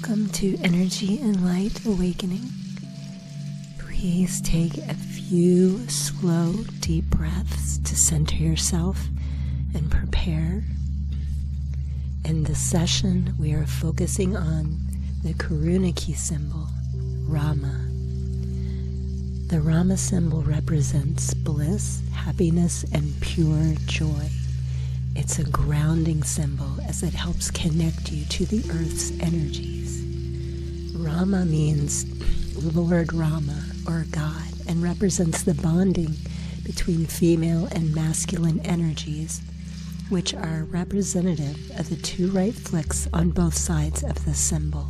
Welcome to Energy and Light Awakening. Please take a few slow, deep breaths to center yourself and prepare. In this session, we are focusing on the Karuna Ki symbol, Rama. The Rama symbol represents bliss, happiness, and pure joy. It's a grounding symbol as it helps connect you to the earth's energies. Rama means Lord Rama or God and represents the bonding between female and masculine energies, which are representative of the two right flicks on both sides of the symbol.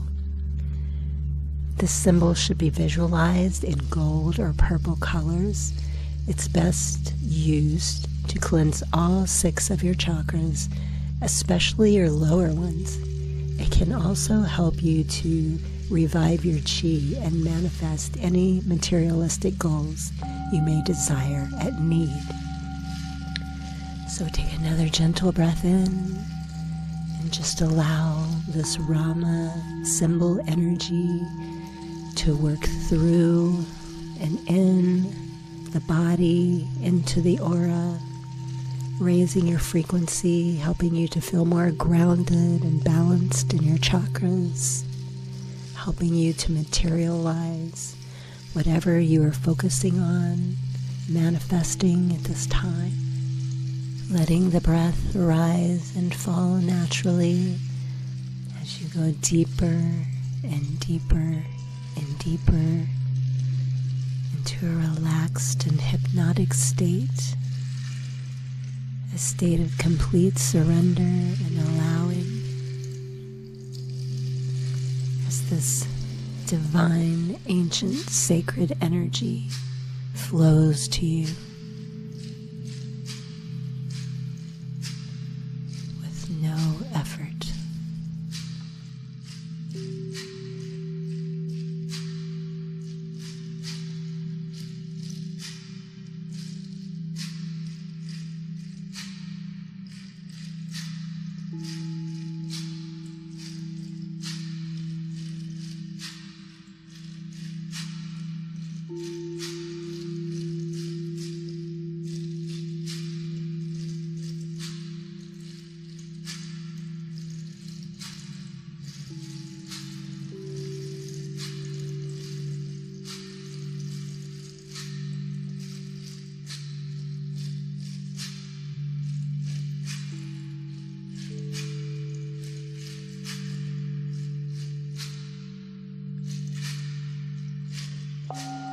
This symbol should be visualized in gold or purple colors. It's best used to cleanse all six of your chakras, especially your lower ones. It can also help you to revive your chi and manifest any materialistic goals you may desire at need. So take another gentle breath in and just allow this Rama symbol energy to work through and in the body, into the aura, raising your frequency, helping you to feel more grounded and balanced in your chakras, helping you to materialize whatever you are focusing on, manifesting at this time. Letting the breath rise and fall naturally as you go deeper and deeper and deeper into a relaxed and hypnotic state a state of complete surrender and allowing as this divine, ancient, sacred energy flows to you you